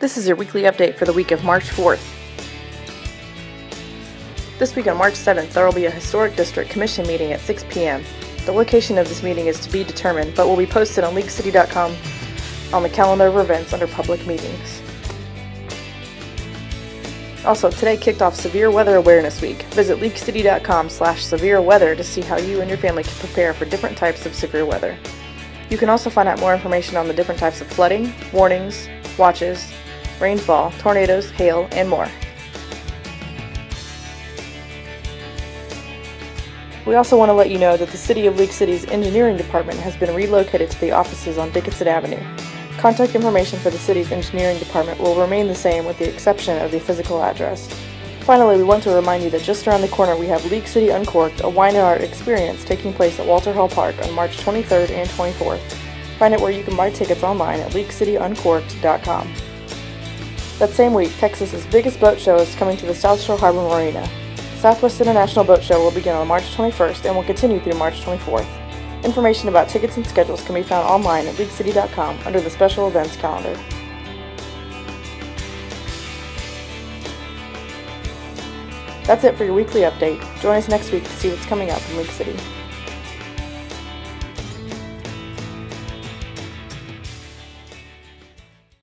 This is your weekly update for the week of March 4th. This week on March 7th, there will be a Historic District Commission meeting at 6 p.m. The location of this meeting is to be determined, but will be posted on leaguecity.com on the calendar of events under public meetings. Also, today kicked off Severe Weather Awareness Week. Visit leaguecity.com slash severe weather to see how you and your family can prepare for different types of severe weather. You can also find out more information on the different types of flooding, warnings, watches, rainfall, tornadoes, hail, and more. We also want to let you know that the City of League City's engineering department has been relocated to the offices on Dickinson Avenue. Contact information for the city's engineering department will remain the same with the exception of the physical address. Finally, we want to remind you that just around the corner we have League City Uncorked, a wine and art experience taking place at Walter Hall Park on March 23rd and 24th. Find out where you can buy tickets online at leaguecityuncorked.com. That same week, Texas's biggest boat show is coming to the South Shore Harbor Marina. Southwest International Boat Show will begin on March 21st and will continue through March 24th. Information about tickets and schedules can be found online at leaguecity.com under the special events calendar. That's it for your weekly update. Join us next week to see what's coming up in League City.